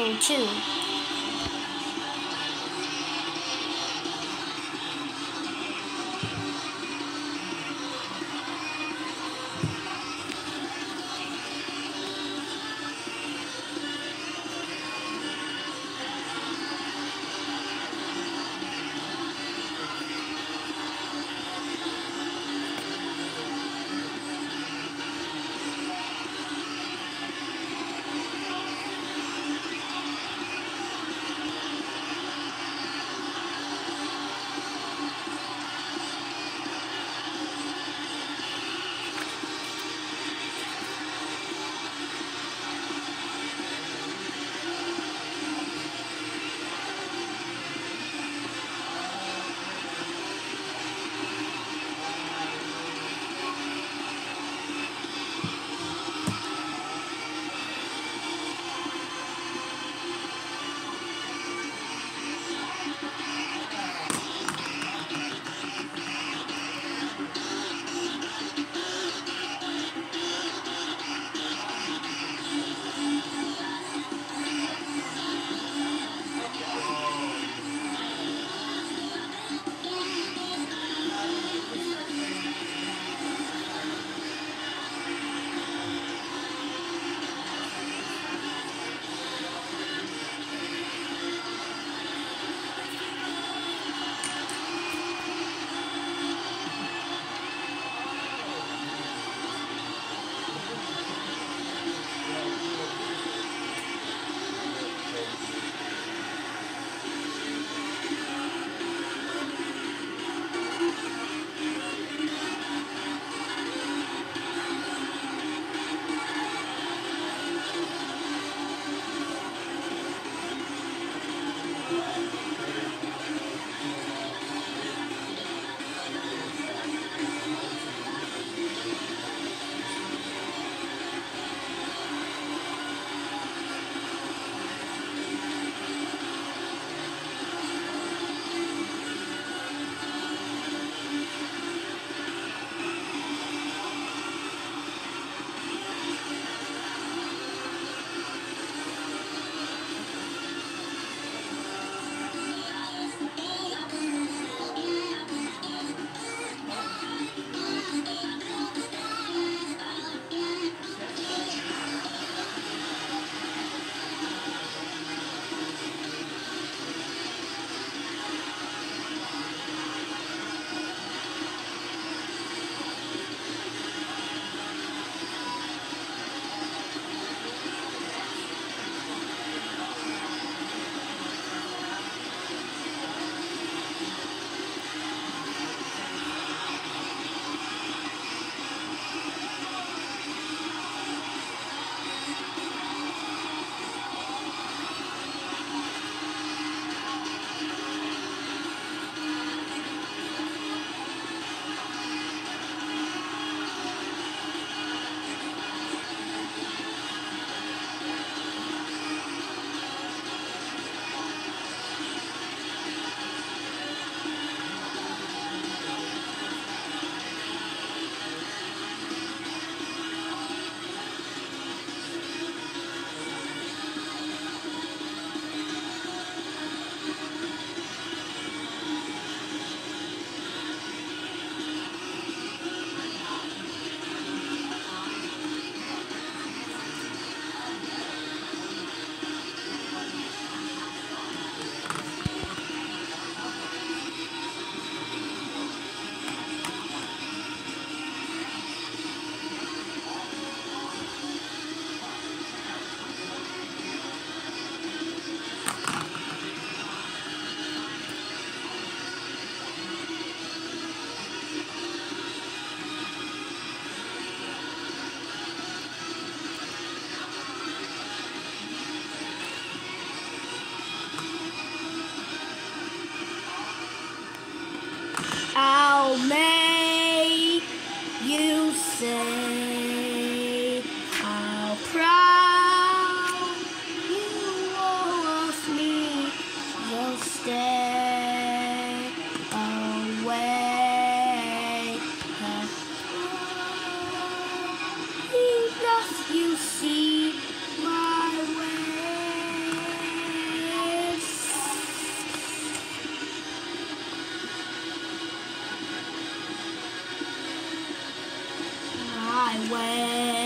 2. I'll make you say how proud you are of me. You'll stay away. Enough you see. away.